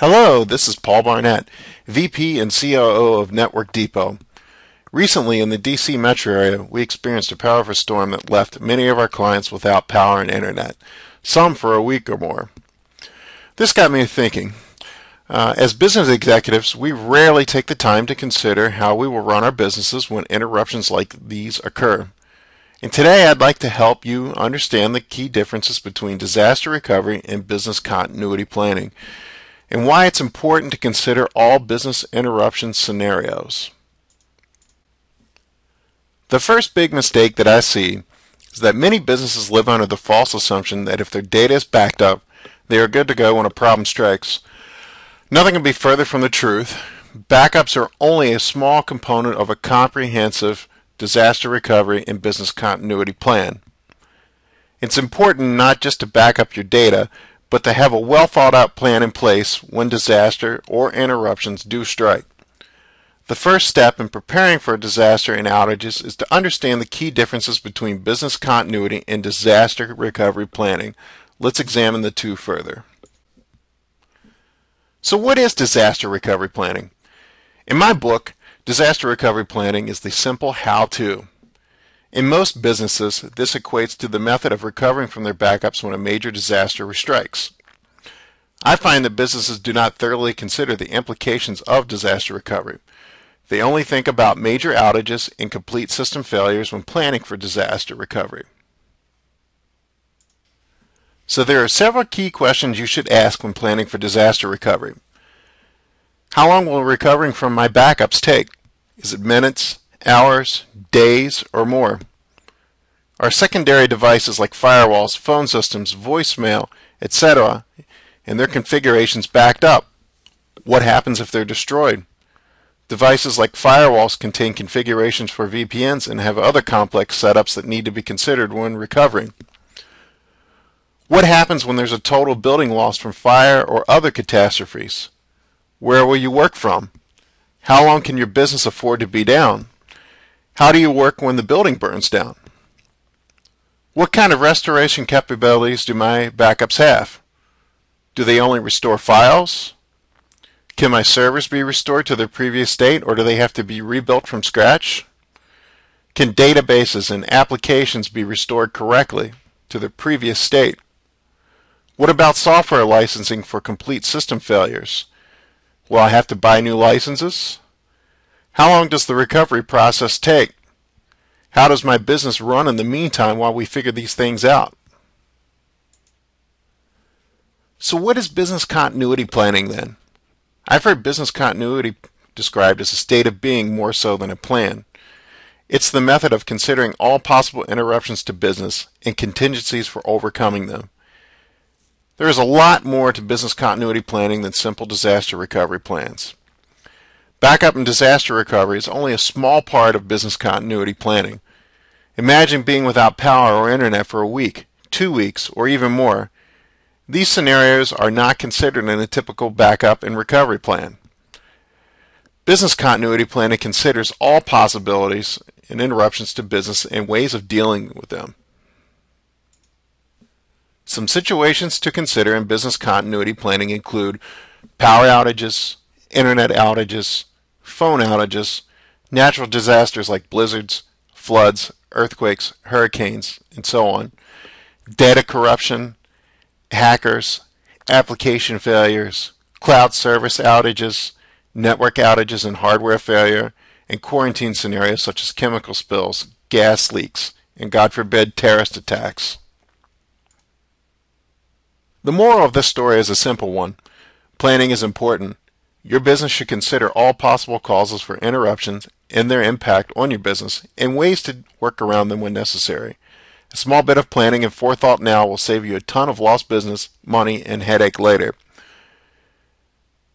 Hello, this is Paul Barnett, VP and COO of Network Depot. Recently in the DC metro area, we experienced a powerful storm that left many of our clients without power and internet, some for a week or more. This got me thinking. Uh, as business executives, we rarely take the time to consider how we will run our businesses when interruptions like these occur. And today I'd like to help you understand the key differences between disaster recovery and business continuity planning and why it's important to consider all business interruption scenarios. The first big mistake that I see is that many businesses live under the false assumption that if their data is backed up, they are good to go when a problem strikes. Nothing can be further from the truth. Backups are only a small component of a comprehensive disaster recovery and business continuity plan. It's important not just to back up your data, but to have a well thought out plan in place when disaster or interruptions do strike. The first step in preparing for a disaster and outages is to understand the key differences between business continuity and disaster recovery planning. Let's examine the two further. So what is disaster recovery planning? In my book, Disaster Recovery Planning is the simple how-to. In most businesses, this equates to the method of recovering from their backups when a major disaster strikes. I find that businesses do not thoroughly consider the implications of disaster recovery. They only think about major outages and complete system failures when planning for disaster recovery. So there are several key questions you should ask when planning for disaster recovery. How long will recovering from my backups take? Is it minutes, hours, days, or more. Our secondary devices like firewalls, phone systems, voicemail, etc., and their configurations backed up. What happens if they're destroyed? Devices like firewalls contain configurations for VPNs and have other complex setups that need to be considered when recovering. What happens when there's a total building loss from fire or other catastrophes? Where will you work from? How long can your business afford to be down? How do you work when the building burns down? What kind of restoration capabilities do my backups have? Do they only restore files? Can my servers be restored to their previous state or do they have to be rebuilt from scratch? Can databases and applications be restored correctly to their previous state? What about software licensing for complete system failures? Will I have to buy new licenses? How long does the recovery process take? How does my business run in the meantime while we figure these things out? So what is business continuity planning then? I've heard business continuity described as a state of being more so than a plan. It's the method of considering all possible interruptions to business and contingencies for overcoming them. There is a lot more to business continuity planning than simple disaster recovery plans. Backup and disaster recovery is only a small part of business continuity planning. Imagine being without power or internet for a week, two weeks, or even more. These scenarios are not considered in a typical backup and recovery plan. Business continuity planning considers all possibilities and interruptions to business and ways of dealing with them. Some situations to consider in business continuity planning include power outages, internet outages, phone outages, natural disasters like blizzards, floods, earthquakes, hurricanes, and so on, data corruption, hackers, application failures, cloud service outages, network outages and hardware failure, and quarantine scenarios such as chemical spills, gas leaks, and God forbid terrorist attacks. The moral of this story is a simple one. Planning is important, your business should consider all possible causes for interruptions and their impact on your business and ways to work around them when necessary. A small bit of planning and forethought now will save you a ton of lost business, money, and headache later.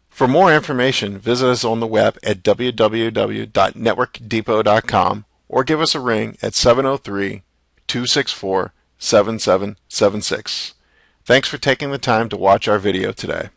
For more information, visit us on the web at www.networkdepot.com or give us a ring at 703 264 7776. Thanks for taking the time to watch our video today.